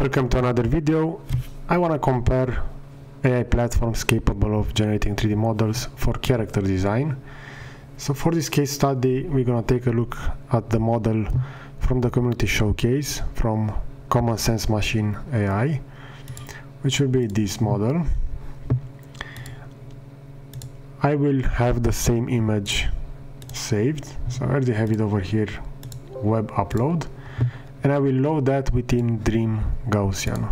Welcome to another video. I want to compare AI platforms capable of generating 3D models for character design. So for this case study, we're going to take a look at the model from the community showcase from Common Sense Machine AI, which will be this model. I will have the same image saved, so I already have it over here, web upload and I will load that within Dream Gaussian.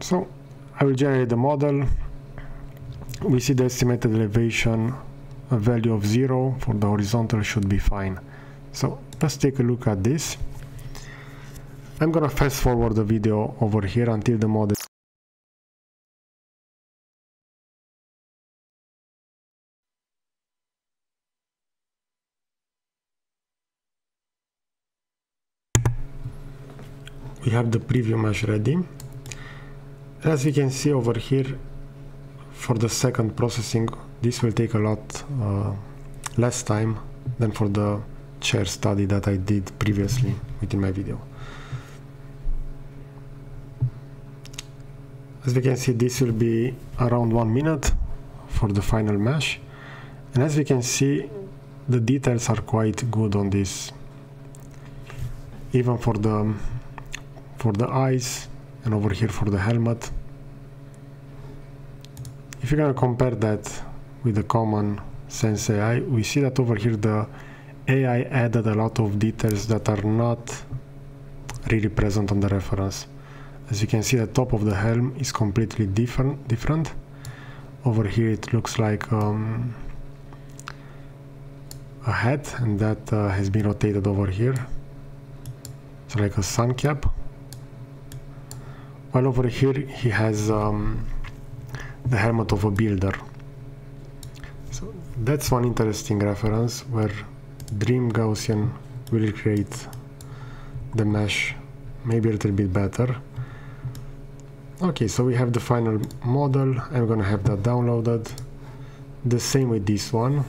So I will generate the model. We see the estimated elevation, a value of zero for the horizontal should be fine. So let's take a look at this. I'm gonna fast forward the video over here until the model we have the preview mesh ready. As we can see over here for the second processing this will take a lot uh, less time than for the chair study that I did previously within my video. As we can see this will be around one minute for the final mesh and as we can see the details are quite good on this. Even for the for the eyes and over here for the helmet. If you're gonna compare that with the common sense AI, we see that over here the AI added a lot of details that are not really present on the reference. As you can see the top of the helm is completely different. different. Over here it looks like um, a hat and that uh, has been rotated over here. It's like a sun cap while over here he has um, the helmet of a builder. So that's one interesting reference where Dream Gaussian will create the mesh maybe a little bit better. Okay so we have the final model. I'm gonna have that downloaded. The same with this one.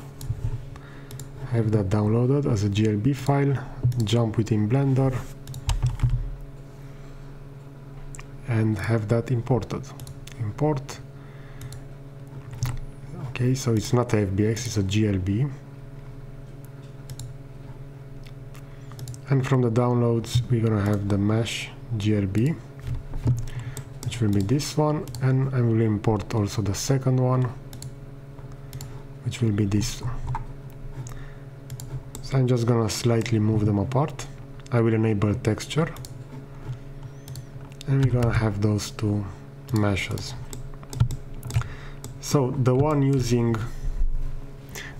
Have that downloaded as a GLB file. Jump within Blender and have that imported. Import. Okay so it's not a FBX it's a GLB and from the downloads we're gonna have the mesh GLB which will be this one and I will import also the second one which will be this one. so I'm just gonna slightly move them apart. I will enable texture and we're gonna have those two meshes. So the one using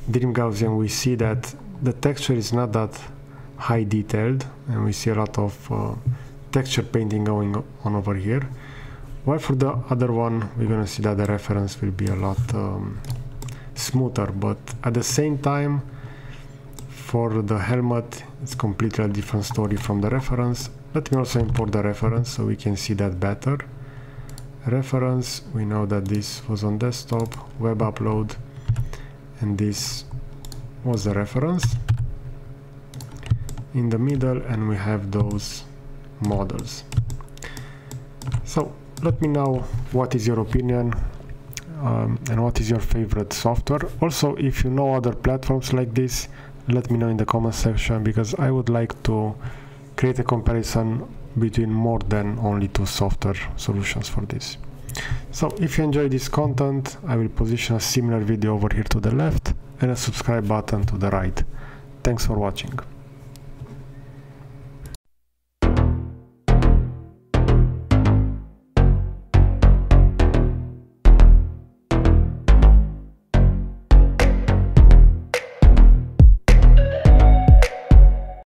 Dream Gaussian we see that the texture is not that high detailed and we see a lot of uh, texture painting going on over here. While for the other one we're gonna see that the reference will be a lot um, smoother but at the same time for the helmet it's completely a different story from the reference let me also import the reference so we can see that better. Reference, we know that this was on desktop, web upload, and this was the reference. In the middle, and we have those models. So let me know what is your opinion um, and what is your favorite software. Also, if you know other platforms like this, let me know in the comment section because I would like to create a comparison between more than only two software solutions for this. So if you enjoy this content, I will position a similar video over here to the left and a subscribe button to the right. Thanks for watching.